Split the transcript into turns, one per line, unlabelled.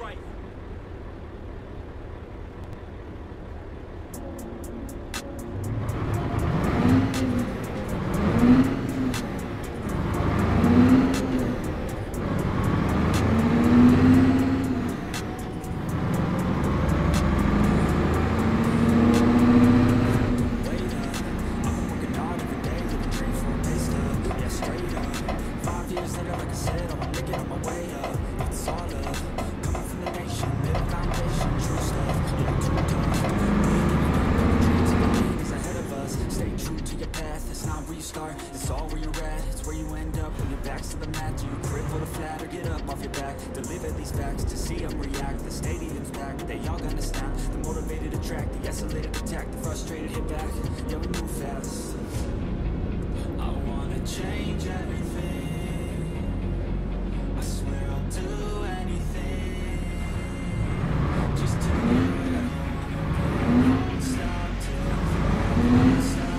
right. facts to the mat Do you cripple the flat or get up off your back? Deliver these facts to see them react. The stadium's back, they all gonna snap. The motivated attract, the isolated attack. The frustrated hit back, yeah we move fast. I wanna change everything. I swear I'll do anything. Just to Stop to Stop